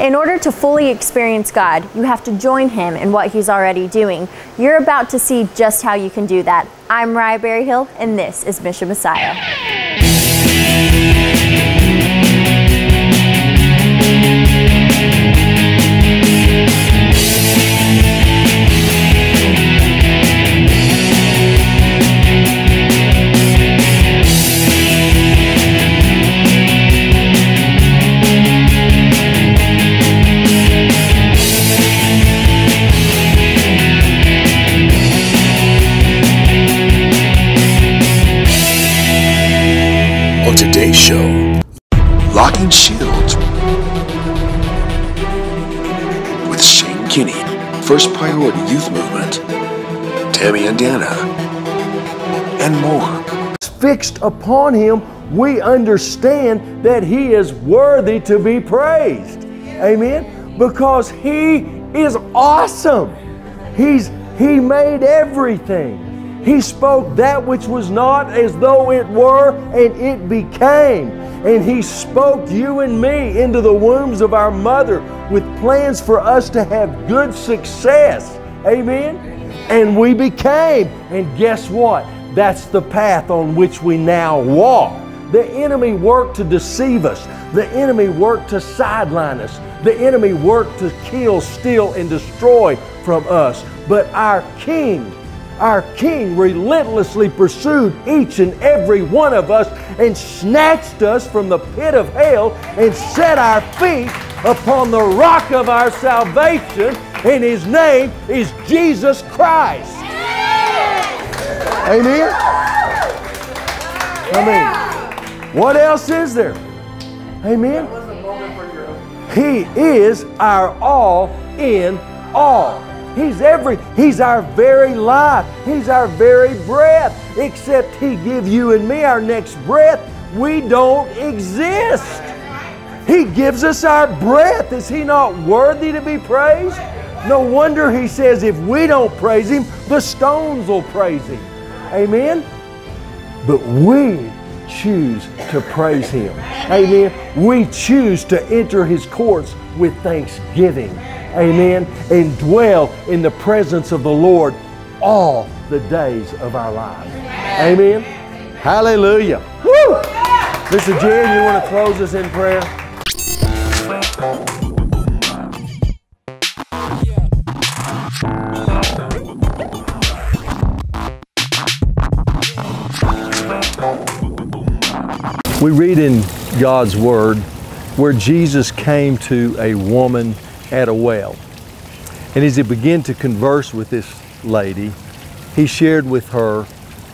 In order to fully experience God, you have to join Him in what He's already doing. You're about to see just how you can do that. I'm Rye Berryhill, and this is Mission Messiah. First Priority Youth Movement, Tammy and Dana, and more. fixed upon him, we understand that he is worthy to be praised. Amen. Because he is awesome. He's he made everything. He spoke that which was not as though it were, and it became. And He spoke you and me into the wombs of our mother with plans for us to have good success. Amen. And we became. And guess what? That's the path on which we now walk. The enemy worked to deceive us. The enemy worked to sideline us. The enemy worked to kill, steal, and destroy from us. But our King, our King relentlessly pursued each and every one of us and snatched us from the pit of hell and set our feet upon the rock of our salvation, and His name is Jesus Christ. Amen. I mean, what else is there? Amen. He is our all in all. He's every He's our very life. He's our very breath. Except He give you and me our next breath, we don't exist. He gives us our breath. Is He not worthy to be praised? No wonder He says if we don't praise Him, the stones will praise Him. Amen? But we choose to praise Him. Amen. We choose to enter His courts with thanksgiving. Amen. And dwell in the presence of the Lord all the days of our lives. Amen. Hallelujah. Woo! Mr. Jen, you want to close us in prayer? We read in God's Word where Jesus came to a woman at a well. And as he began to converse with this lady, he shared with her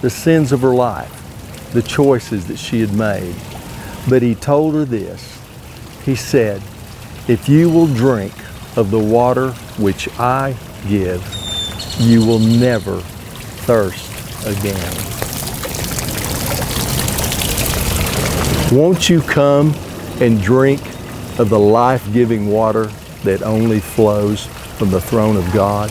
the sins of her life, the choices that she had made. But he told her this He said, If you will drink of the water which I give, you will never thirst again. Won't you come and drink of the life giving water that only flows from the throne of God?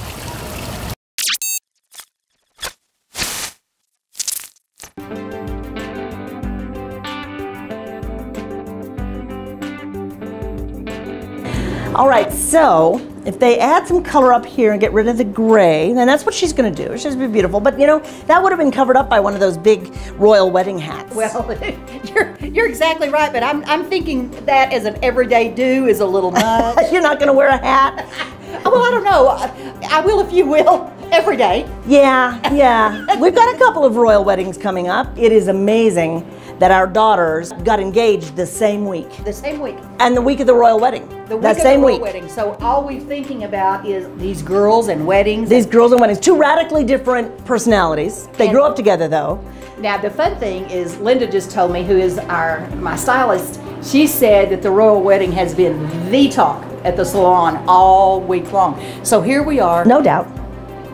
All right, so if they add some color up here and get rid of the gray, then that's what she's gonna do. She's gonna be beautiful. But you know, that would have been covered up by one of those big royal wedding hats. Well, you're you're exactly right, but I'm I'm thinking that as an everyday do is a little much. You're not gonna wear a hat? well, I don't know. I, I will if you will every day. Yeah, yeah. We've got a couple of royal weddings coming up. It is amazing that our daughters got engaged the same week. The same week. And the week of the royal wedding. The week that of same the royal week. wedding. So all we're thinking about is these girls and weddings. These girls and weddings. Two radically different personalities. They And- grew up together though. Now the fun thing is Linda just told me, who is our my stylist, she said that the royal wedding has been the talk at the salon all week long. So here we are. No doubt.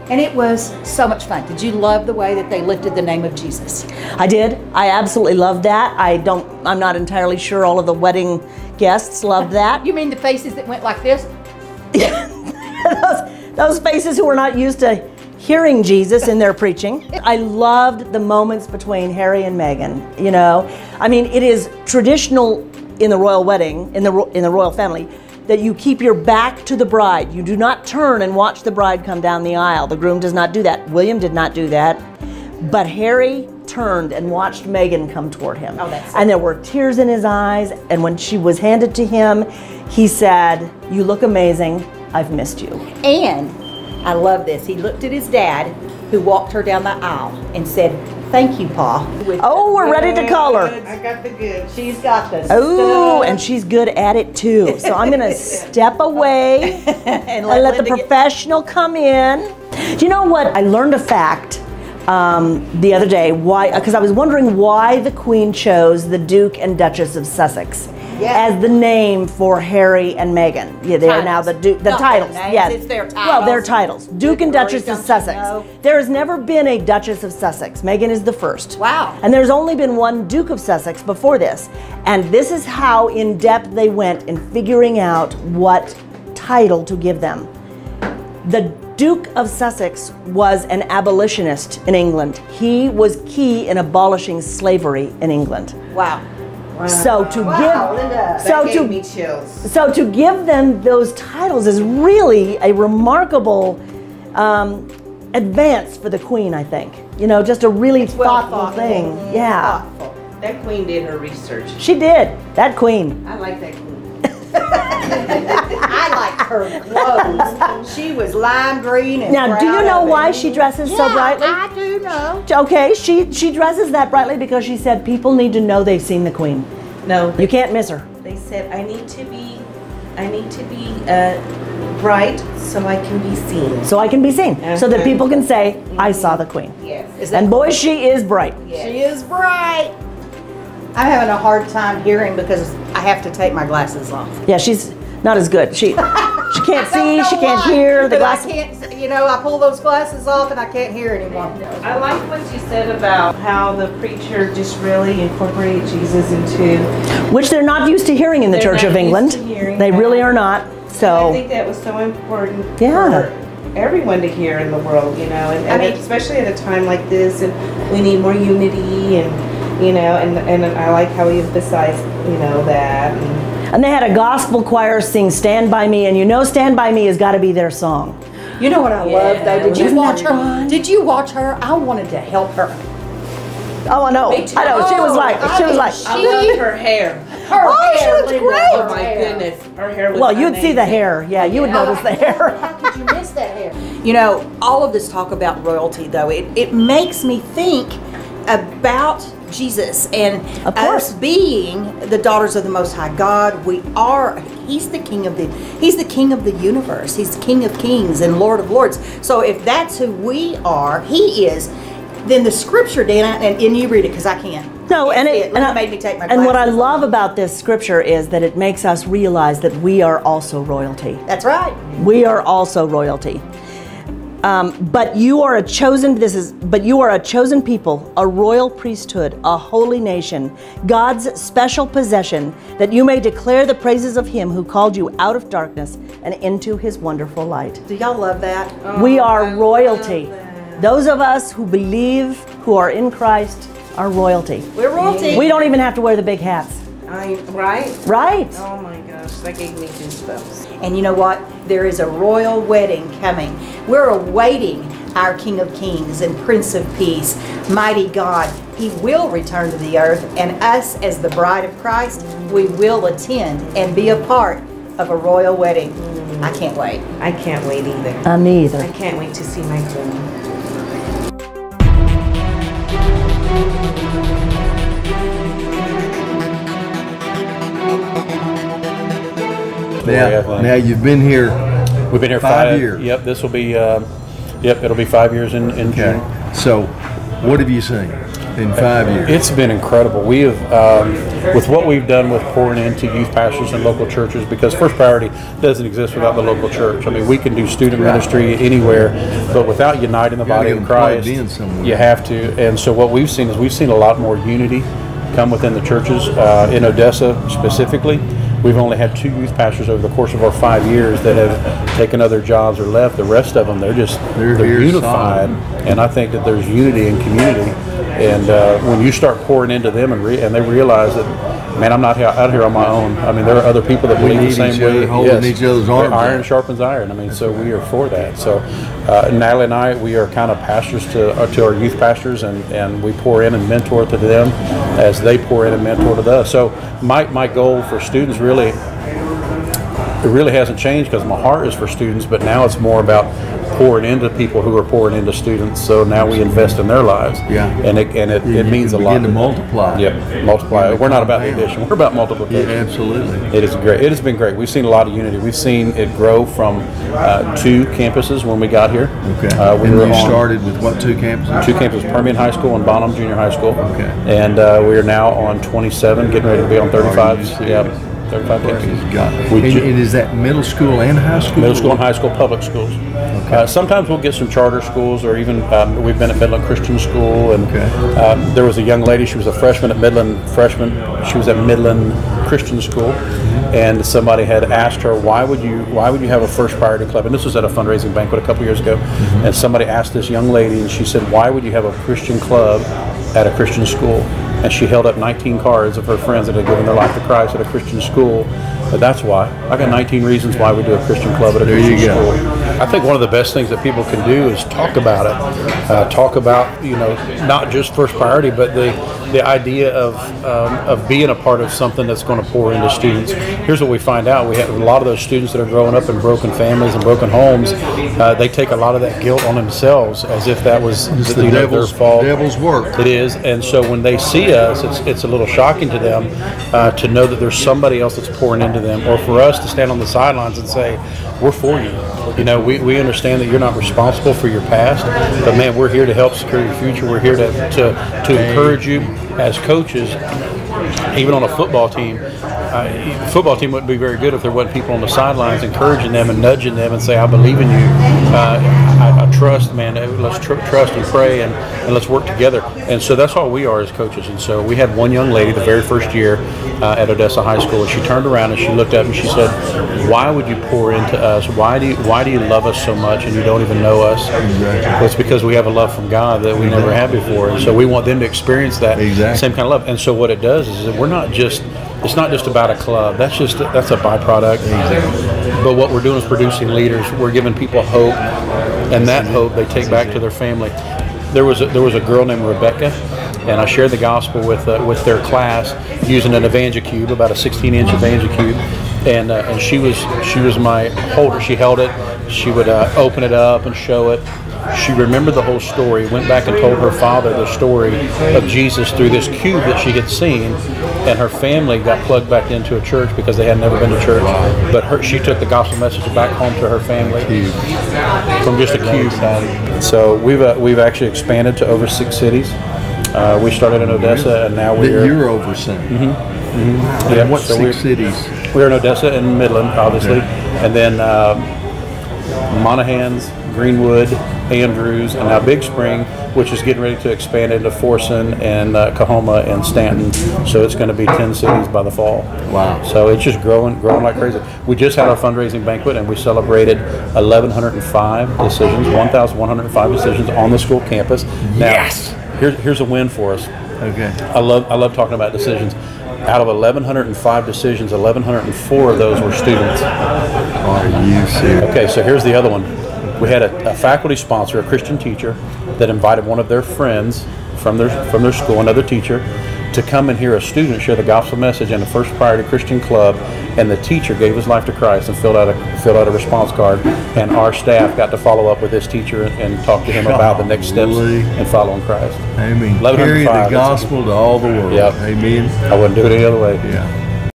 And it was so much fun. Did you love the way that they lifted the name of Jesus? I did. I absolutely loved that. I don't I'm not entirely sure all of the wedding guests loved that. You mean the faces that went like this? those, those faces who were not used to hearing Jesus in their preaching. I loved the moments between Harry and Meghan. You know, I mean, it is traditional in the royal wedding, in the in the royal family, that you keep your back to the bride. You do not turn and watch the bride come down the aisle. The groom does not do that. William did not do that. But Harry turned and watched Meghan come toward him. Oh, that's and there were tears in his eyes. And when she was handed to him, he said, You look amazing. I've missed you. And I love this. He looked at his dad, who walked her down the aisle, and said, "Thank you, Pa." Oh, we're ready to call her. I got the goods. She's got this. Oh, and she's good at it too. So I'm going to step away and and let the professional come in. Do you know what? I learned a fact um, the other day. Why? Because I was wondering why the Queen chose the Duke and Duchess of Sussex Yeah. as the name for Harry and Meghan. Yeah, they are now the Titles. Duke. The Not their titles. names, yes, it's their titles. Well, their titles. titles. Duke and Duchess of you Sussex. know? There has never been a Duchess of Sussex. Meghan is the first. Wow. And there's only been one Duke of Sussex before this. And this is how in depth they went in figuring out what title to give them. The Duke of Sussex was an abolitionist in England. He was key in abolishing slavery in England. Wow. So to Wow, give Linda. so to gave me chills. so to give them those titles is really a remarkable um, advance for the Queen. I think you know, just a really well thoughtful thought. thing. Yeah, Thoughtful. That queen did her research. she did. That Queen. I like that queen. Her clothes. She was lime green and Now, do you know it. why she dresses so Yeah, brightly? I do know. Okay, she she dresses that brightly because she said people need to know they've seen the Queen. No, You can't miss her. they said I need to be, I need to be uh, bright so I can be seen. So I can be seen, so that people can say, "I saw the Queen." Yes. And boy, she is bright. She is bright. I'm having a hard time hearing because I have to take my glasses off. Yeah, she's not as good. She she can't see, she can't why, hear. The but I glasses. can't. You know, I pull those glasses off and I can't hear anymore. I like what you said about how the preacher just really incorporated Jesus into. which they're not used to hearing in the Church not of used England. to hearing They that. really are not. So I think that was so important Yeah. for everyone to hear in the world, you know, and, and mean- especially at a time like this, and we need more unity, and you know, and and I like how he emphasized, you know, that. And, and they had a gospel choir sing "Stand by Me," and you know, "Stand by Me" has got to be their song. You know what I love though? Did you Isn't watch that her? Did you watch her? I wanted to help her. Oh, I know. I know. She was oh, like, Oh, she was like. mean, I loved her hair. Her Oh, she hair, looks Linda, great. her Oh my hair. goodness, her hair was. Well, you'd see the hair. Yeah, you would notice the hair. How could you miss that hair? You know, all of this talk about royalty, though, it, it makes me think about Jesus and Of course. us being the daughters of the Most High God. We are. He's the King of the. He's the King of the universe. He's the King of Kings and Lord of Lords. So if that's who we are, He is. Then the Scripture, Dana, and, and you read it because I can't. No, and it, and Linda I- made me take my. And what I love about this scripture is that it makes us realize that we are also royalty. That's right. We are also royalty. Um, but you are a chosen. This is. But you are a chosen people, a royal priesthood, a holy nation, God's special possession, that you may declare the praises of Him who called you out of darkness and into His wonderful light. Do y'all love that? we are royalty. Those of us who believe, who are in Christ, are royalty. We're royalty. We don't even have to wear the big hats, I right. right? Oh my gosh, that gave me goosebumps. And you know what? There is a royal wedding coming. We're awaiting our King of Kings and Prince of Peace, mighty God. He will return to the earth, and us, as the bride of Christ, we will attend and be a part of a royal wedding. I can't wait. I can't wait either. Me either. I can't wait to see my queen. Now, now you've been here. We've been here Five five, years. Yep, this will be. Um, yep, it'll be five years in, in Okay. June. So, what have you seen in five years? It's been incredible. We have, um, with what we've done with pouring into youth pastors and local churches, because First Priority doesn't exist without the local church. I mean, we can do student ministry anywhere, but without uniting the body of Christ, you have to. And so, what we've seen is we've seen a lot more unity come within the churches uh, in Odessa specifically. We've only had two youth pastors over the course of our five years that have taken other jobs or left. The rest of them, they're just They're they're, unified, solid. and I think that there's unity and community. And uh, when you start pouring into them and, re- and they realize that man, I'm not out here on my own. I mean, there are other people that We believe the need same each way. other, holding each other's arms Iron sharpens iron. I mean, so we are for that. So uh, Natalie and I, we are kind of pastors to uh, to our youth pastors, and, and we pour in and mentor to them as they pour in and mentor to us. So my, my goal for students really it really hasn't changed because my heart is for students, but now it's more about pouring into people who are pouring into students. So now we invest in their lives. Yeah. And it, and it, it means a lot. begin to multiply. Yeah, multiply. We're not about the addition. We're about multiplication. Yeah, absolutely. It is great. It has been great. We've seen a lot of unity. We've seen it grow from uh, two campuses when we got here. Okay. Uh, we and were you started with what two campuses? two campuses, Permian High School and Bonham Junior High School. Okay. And uh, we are now on 27, getting ready to be on 35. Are you serious? Yep, 35 Praise campuses. God. We And, ju- and is that middle school and high school? Middle school and high school public schools. Uh, sometimes we'll get some charter schools, or even um, we've been at Midland Christian School, and Okay. um, there was a young lady. She was a freshman at Midland. Freshman, she was at Midland Christian School, and somebody had asked her, "Why would you? Why would you have a first priority club?" And this was at a fundraising banquet a couple years ago, and somebody asked this young lady, and she said, "Why would you have a Christian club at a Christian school?" And she held up 19 cards of her friends that had given their life to Christ at a Christian school. But that's why I got 19 reasons why we do a Christian club at a There Christian you go. school. I think one of the best things that people can do is talk about it. Uh, talk about you know not just first priority, but the the idea of um, of being a part of something that's going to pour into students. Here's what we find out: we have a lot of those students that are growing up in broken families and broken homes. Uh, they take a lot of that guilt on themselves as if that was you the devil's, their fault. devil's work. It is, and so when they see us, it's it's a little shocking to them uh, to know that there's somebody else that's pouring into them, or for us to stand on the sidelines and say, "We're for you." You know, we, we understand that you're not responsible for your past, but man, we're here to help secure your future. We're here to to, to encourage you as coaches. Even on a football team, uh, football team wouldn't be very good if there wasn't people on the sidelines encouraging them and nudging them and say, "I believe in you. Uh, trust, man. Let's tr- trust and pray and, and let's work together." And so that's all we are as coaches. And so we had one young lady the very first year uh, at Odessa High School, and she turned around and she looked up and she said, "Why would you pour into us? Why do you, why do you love us so much and you don't even know us?" Well, it's because we have a love from God that we never had before, and so we want them to experience that Exactly. same kind of love. And so what it does is that we're not just it's not just about a club. That's just that's a byproduct. But what we're doing is producing leaders. We're giving people hope, and that hope they take back to their family. There was a, there was a girl named Rebecca, and I shared the gospel with uh, with their class using an EvangeCube, about a 16 inch EvangeCube, and uh, and she was she was my holder. She held it. She would uh, open it up and show it. She remembered the whole story, went back and told her father the story of Jesus through this cube that she had seen, and her family got plugged back into a church because they had never been to church. But her, she took the gospel message back home to her family from just a cube. So we've uh, we've actually expanded to over six cities. Uh, we started in Odessa, and now we're you're overseeing. yeah, what so six we're- cities? we're in Odessa and Midland, obviously, and then um, Monahans, Greenwood, Andrews, and now Big Spring, which is getting ready to expand into Forsan and uh, Coahoma and Stanton. So it's going to be 10 cities by the fall. Wow. So it's just growing, growing like crazy. We just had our fundraising banquet and we celebrated 1,105 decisions, 1,105 decisions on the school campus. Now, Yes! Here's, here's a win for us. Okay. I love I love talking about decisions. Out of 1,105 decisions, 1,104 of those were students. Are you serious? Okay, so here's the other one. We had a, a faculty sponsor, a Christian teacher, that invited one of their friends from their from their school, another teacher, to come and hear a student share the gospel message in the First Priority Christian Club, and the teacher gave his life to Christ and filled out a filled out a response card, and our staff got to follow up with this teacher and, and talk to him about the next steps Golly. in following Christ. Amen. 1105, Carry the gospel to all the world. Yep. Amen. I wouldn't do it any other way. Yeah.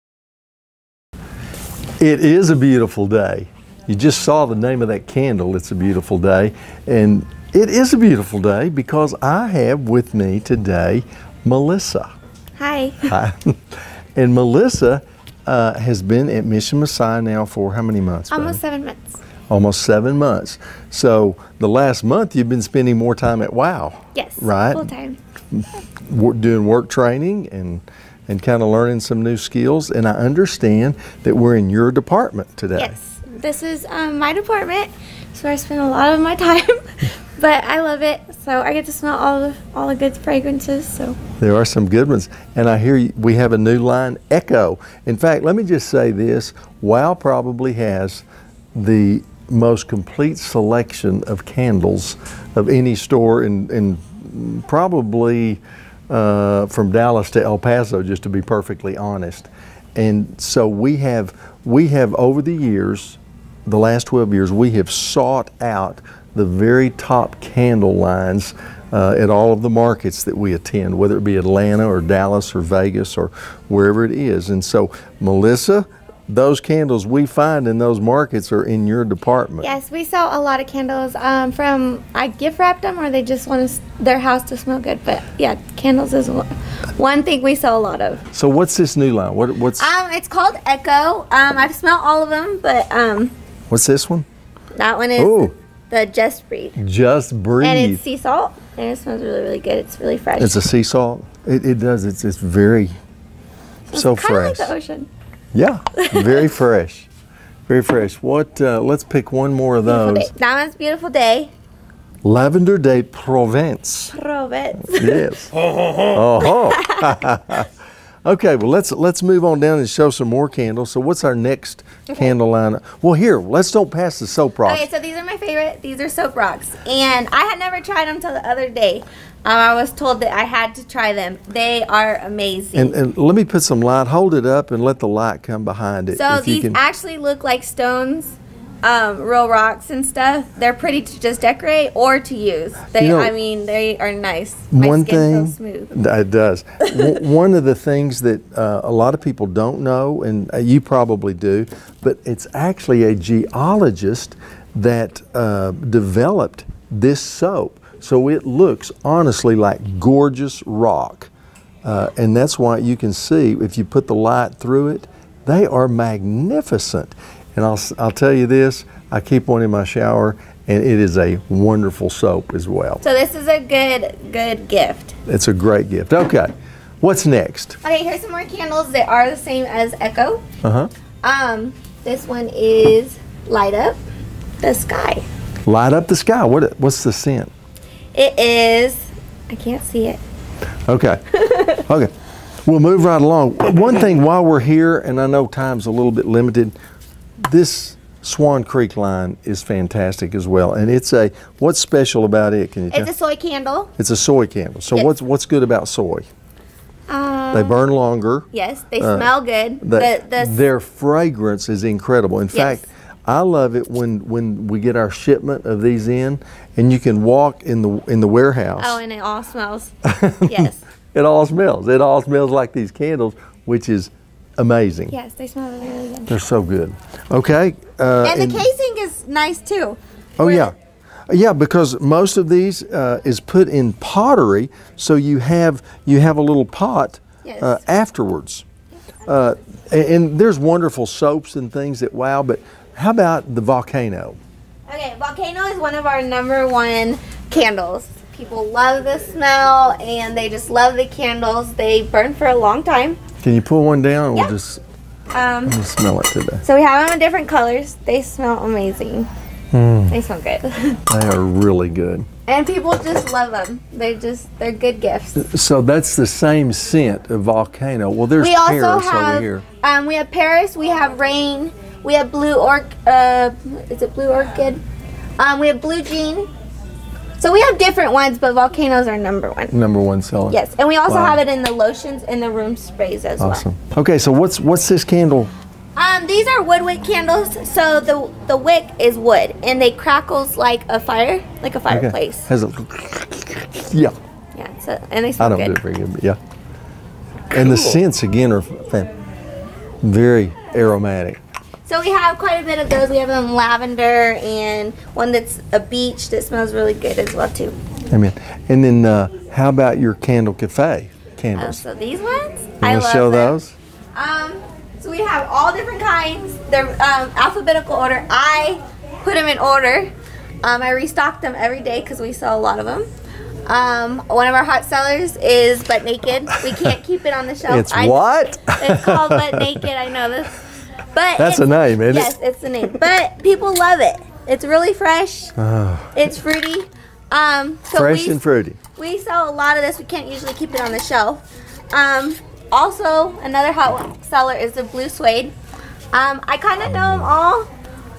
It is a beautiful day. You just saw the name of that candle. It's a beautiful day. And it is a beautiful day because I have with me today Melissa. Hi. Hi. and Melissa uh, has been at Mission Messiah now for how many months? Almost baby? seven months. Almost seven months. So the last month you've been spending more time at WOW. Yes. Right. Full time. doing work training and and kind of learning some new skills. And I understand that we're in your department today. Yes, this is um, my department. It's where I spend a lot of my time, but I love it. So I get to smell all the all the good fragrances. So There are some good ones. And I hear we have a new line, Echo. In fact, let me just say this Wow probably has the most complete selection of candles of any store in, in probably uh, from Dallas to El Paso, just to be perfectly honest. And so we have, we have over the years, the last 12 years, we have sought out the very top candle lines uh, at all of the markets that we attend, whether it be Atlanta or Dallas or Vegas or wherever it is. And so, Melissa, those candles we find in those markets are in your department. yes, we sell a lot of candles. Um, from I gift wrapped them, or they just want their house to smell good. But yeah, candles is one- one thing we sell a lot of. So, what's this new line? What, what's Um, it's called Echo. Um, I've smelled all of them, but um, what's this one? that one is Ooh. the Just Breathe, Just breathe. and it's sea salt, and it smells really, really good. It's really fresh. It's a sea salt. It, it does. It's it's very so kind of like fresh. the ocean. Yeah, very fresh, very fresh. What? Uh, let's pick one more of those. day. That one's beautiful day. Lavender de Provence. Robert. Yes. Oh. okay. Well, let's let's move on down and show some more candles. So, what's our next candle line? Well, here, let's don't pass the soap rocks. Okay, so these are my favorite. These are soap rocks, and I had never tried them till the other day. Um, I was told that I had to try them. They are amazing. And, and let me put some light. Hold it up and let the light come behind it. so if you these can. actually look like stones, um, real rocks and stuff. They're pretty to just decorate or to use. They, You know- I mean, they are nice. My one skin thing smooth. it does one of the things that uh, a lot of people don't know and uh, you probably do but it's actually a geologist that uh, developed this soap so it looks honestly like gorgeous rock uh, and that's why you can see if you put the light through it they are magnificent and I'll, I'll tell you this i keep one in my shower and it is a wonderful soap as well So this is a good, good gift. it's a great gift. Okay, what's next? Okay, here's some more candles that are the same as Echo. Uh huh. Um, this one is Light Up the Sky. Light up the sky. What? What's the scent? It is, I can't see it. Okay. okay. We'll move right along. One thing while we're here, and I know time's a little bit limited, this Swan Creek line is fantastic as well, and it's a. What's special about it? Can you tell? It's a soy candle. it's a soy candle. So Yes. what's what's good about soy? Um, They burn longer. Yes, they Uh, smell good. The- the, the, their fragrance is incredible. In Yes. fact, I love it when when we get our shipment of these in, and you can walk in the in the warehouse. oh, and it all smells. yes. It all smells. It all smells like these candles, which is amazing. Yes, they smell really, good. They're so good. Okay. Uh, And the casing is nice too. Oh yeah, yeah. Because most of these uh, is put in pottery, so you have you have a little pot Yes. uh, afterwards. Uh, and, and there's wonderful soaps and things that wow. But how about the volcano? Okay, Volcano is one of our number one candles. People love the smell and they just love the candles. They burn for a long time. Can you pull one down? Yeah. We'll just Um, we'll smell it today. so we have them in different colors. They smell amazing. Hmm. They smell good. They are really good. and people just love them. They just, they're good gifts. So that's the same scent of volcano. Well, there's we also Paris have over here. um, we have Paris, we have Rain, we have Blue Orc. Uh, is it Blue Orchid? Um, we have Blue Jean. So we have different ones, but volcanoes are number one. Number one seller. Yes, and we also Wow. have it in the lotions and the room sprays as well. Awesome. Okay, so what's what's this candle? Um, these are wood wick candles. So the the wick is wood, and they crackles like a fire, like a Okay. fireplace. Has a yeah. Yeah. So and they smell I don't good. do it very good, but yeah. Cool. And the scents again are very aromatic. So we have quite a bit of those. We have them lavender and one that's a beach that smells really good as well too. Amen. And then uh, how about your candle cafe Uh, candles? so these ones, you I love show them. those? Um, so we have all different kinds. They're um, alphabetical order. I put them in order. Um, I restock them every day because we sell a lot of them. Um, one of our hot sellers is Butt Naked. We can't keep it on the shelf. It's I- what? It's called Butt Naked. I know this, but That's a name, isn't yes, it? it's the name. But people love it. It's really fresh. It's fruity. Um, so. Fresh we, and fruity. we sell a lot of this. We can't usually keep it on the shelf. Um, also, another hot one- seller is the blue suede. Um, I kind of know them all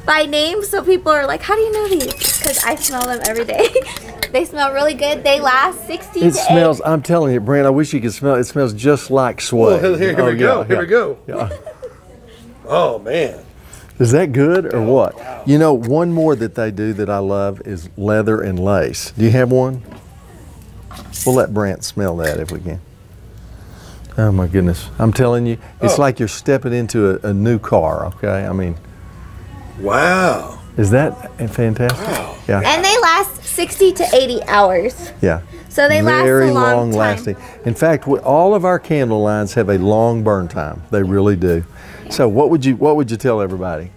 by name, so people are like, "How do you know these?" Because I smell them every day. they smell really good. They last 60 It to smells. 80. I'm telling you, Brant. I wish you could smell. It It smells just like suede. Well, here, here Oh, we go. yeah, Here yeah. we go. Yeah. Oh man. Is that good or oh, what? You know, one more that they do that I love is leather and lace. Do you have one? We'll let Brant smell that if we can. Oh my goodness! I'm telling you, it's Oh. like you're stepping into a, a new car. Okay, I mean, Wow. is that fantastic? Yeah, And they last 60 to 80 hours. yeah. So they last a Very long long time. lasting. In fact, all of our candle lines have a long burn time. They really do. So, what would you what would you tell everybody?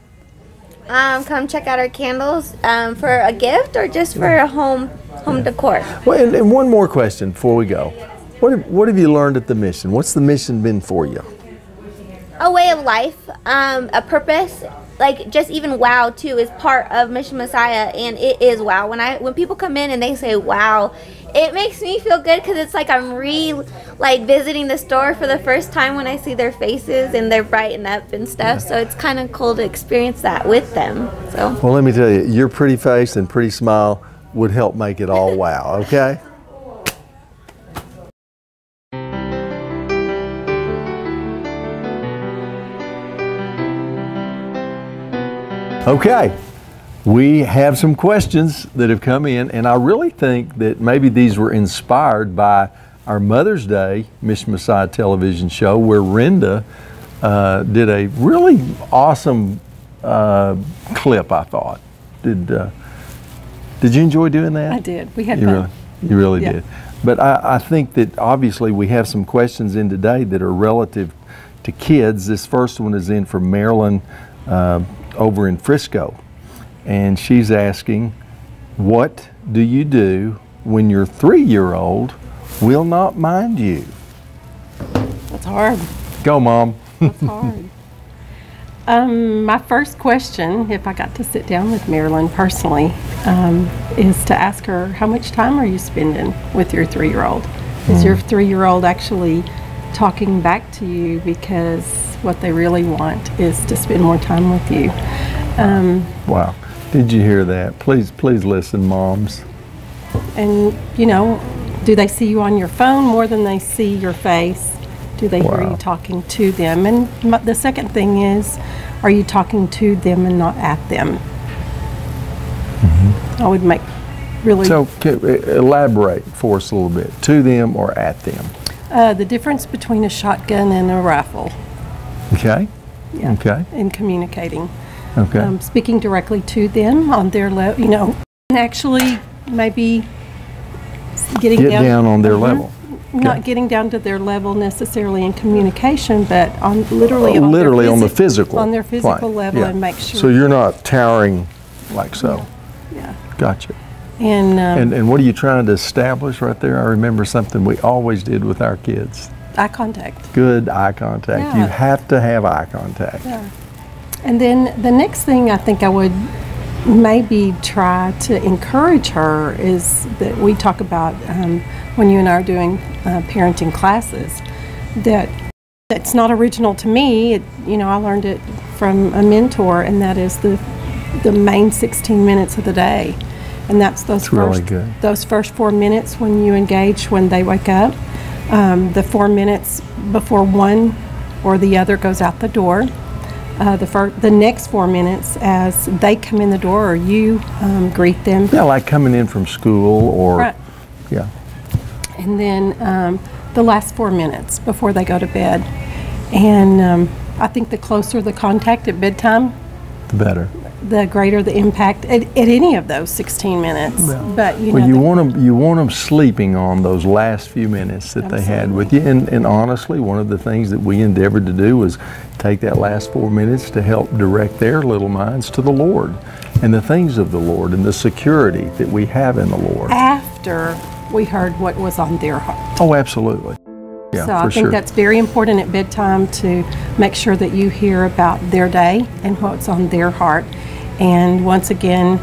Um, come check out our candles um, for a gift or just for a home home decor. Well, and, and one more question before we go. What have, what have you learned at the mission? What's the mission been for you? A way of life, um, a purpose. Like just even wow too is part of Mission Messiah, and it is wow. When I when people come in and they say wow, it makes me feel good because it's like I'm re like visiting the store for the first time when I see their faces and they're brighten up and stuff. So it's kind of cool to experience that with them. So. Well, let me tell you, your pretty face and pretty smile would help make it all wow, okay? Okay, we have some questions that have come in, and I really think that maybe these were inspired by our Mother's Day Mission Messiah television show where Renda uh, did a really awesome uh, clip, I thought. Did, uh, did you enjoy doing that? I did. We had You fun. really, you really Yeah. did. But I, I think that obviously we have some questions in today that are relative to kids. This first one is in from Marilyn uh, over in Frisco. And she's asking, What do you do when your three year old will not mind you? That's hard. Go, Mom. That's hard. um, my first question, if I got to sit down with Marilyn personally, um, is to ask her how much time are you spending with your three-year-old? Is your three-year-old actually talking back to you because what they really want is to spend more time with you? Um, Wow. Did you hear that? Please, please listen, moms. And, you know, do they see you on your phone more than they see your face? Do they hear you talking to them? And the second thing is, are you talking to them and not at them? I would make really So, elaborate for us a little bit. To them or at them? uh, the difference between a shotgun and a rifle Okay? Yeah. Okay. in communicating. Okay. um, speaking directly to them on their level, you know, and actually maybe getting Get down, down on their Mhm. level. Not getting down to their level necessarily in communication, but on literally on their literally on the physi- physical on their physical level Yeah. and make sure. So you're not towering like so. yeah. Gotcha. And, um, And and what are you trying to establish right there? I remember something we always did with our kids. eye contact. Good eye contact. You have to have eye contact. Yeah. And then the next thing I think I would maybe try to encourage her is that we talk about um, when you and I are doing uh, parenting classes that that's not original to me. It, you know, I learned it from a mentor, and that is the the main 16 minutes of the day, and that's those It's really first good. those first four minutes when you engage when they wake up, um, the four minutes before one or the other goes out the door, uh, the fir- the next four minutes as they come in the door or you um, greet them, Yeah, like coming in from school or Right. yeah. and then um, the last four minutes before they go to bed. And um, I think the closer the contact at bedtime, The better. The greater the impact at, at any of those 16 minutes. but you know, Well, you want them you want 'em sleeping on those last few minutes that they had with you. And, and honestly, one of the things that we endeavored to do was take that last four minutes to help direct their little minds to the Lord and the things of the Lord and the security that we have in the Lord. after we heard what was on their heart. Oh, absolutely. Yeah, so I think sure. that's very important at bedtime to make sure that you hear about their day and what's on their heart. And once again,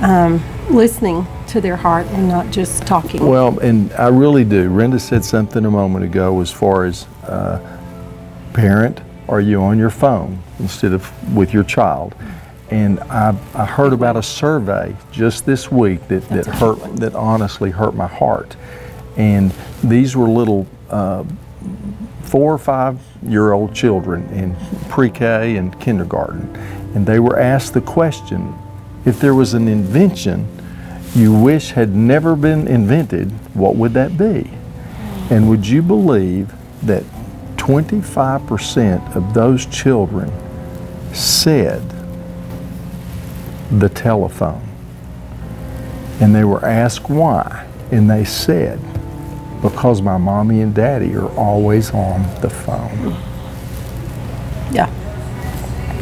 um, listening to their heart and not just talking. Well, and I really do. Renda said something a moment ago as far as uh, parent, are you on your phone instead of with your child? And I, I heard about a survey just this week that, that That's hurt, one. that honestly hurt my heart. And these were little uh, four or five year old children in pre K and kindergarten. And they were asked the question if there was an invention you wish had never been invented, what would that be? And would you believe that 25% of those children said the telephone? And they were asked why, and they said, because my mommy and daddy are always on the phone. yeah.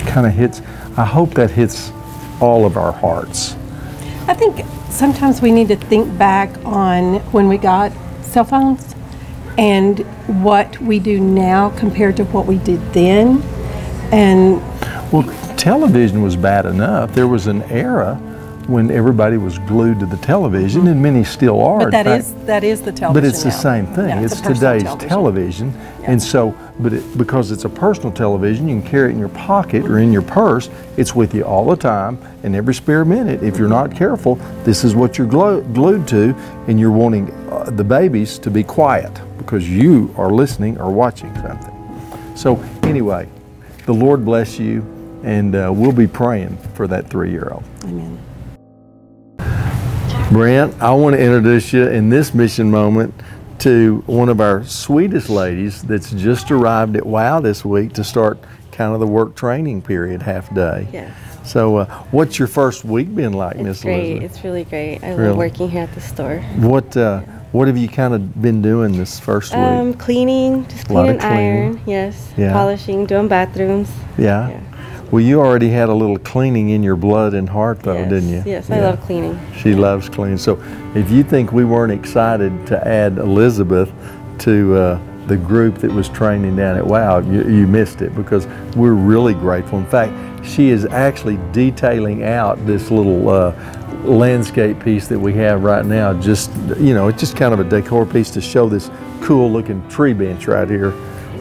Kind of hits, I hope that hits all of our hearts. I think sometimes we need to think back on when we got cell phones and what we do now compared to what we did then. And Well, television was bad enough. There was an era when everybody was glued to the television, and many still are. but that fact, is that is the television. But it's the same thing. Yeah, it's personal today's television. television. And so, but it, because it's a personal television, you can carry it in your pocket or in your purse. It's with you all the time and every spare minute. If you're not careful, this is what you're glo- glued to, and you're wanting uh, the babies to be quiet because you are listening or watching something. So, anyway, the Lord bless you, and uh, we'll be praying for that three year old. Amen. Brant, I want to introduce you in this mission moment to one of our sweetest ladies that's just arrived at WOW this week to start kind of the work training period half day. Yes. So, uh, what's your first week been like, Miss It's great. Elizabeth? It's really great. I Really? love working here at the store. What uh, What have you kind of been doing this first Um, week? cleaning, just cleaning, lot clean of and iron. Yes. Yeah. Polishing, doing bathrooms. Yeah. yeah. Well, you already had a little cleaning in your blood and heart, though, yes. didn't you? Yes, I love cleaning. She loves cleaning. So if you think we weren't excited to add Elizabeth to uh, the group that was training down at WOW, you, you missed it because we're really grateful. In fact, she is actually detailing out this little uh, landscape piece that we have right now. Just, you know, it's just kind of a decor piece to show this cool looking tree bench right here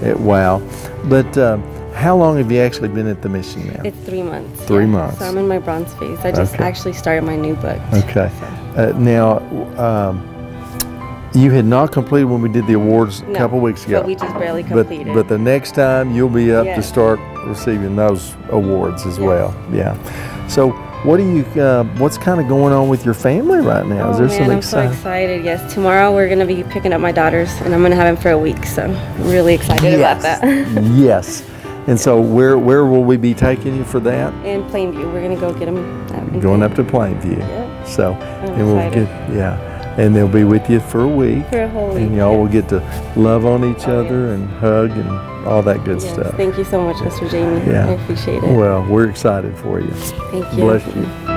at WOW. But uh, how long have you actually been at the mission now? It's three months. Three yeah. months. So I'm in my bronze phase. I just Okay. actually started my new book. Okay. Uh, now, um, you had not completed when we did the awards a couple weeks ago. but we just barely completed. But, the next time you'll be up to start receiving those awards as Yes. well. Yeah. So, what do you? Uh, what's kind of going on with your family right now? Is oh there man, some I'm so excited. Yes, tomorrow we're gonna be picking up my daughters, and I'm gonna have them for a week. So I'm really excited about that. yes. And so, where where will we be taking you for that? in Plainview, we're gonna go get them. Going up to Plainview. Yep. So, I'm and we'll excited. get yeah, and they'll be with you for a week. For a whole week. And y'all will get to love on each Oh, other and hug and all that good Yes, stuff. Thank you so much, Mr. Jamie. Yeah. I appreciate it. Well, we're excited for you. Thank you. Bless you.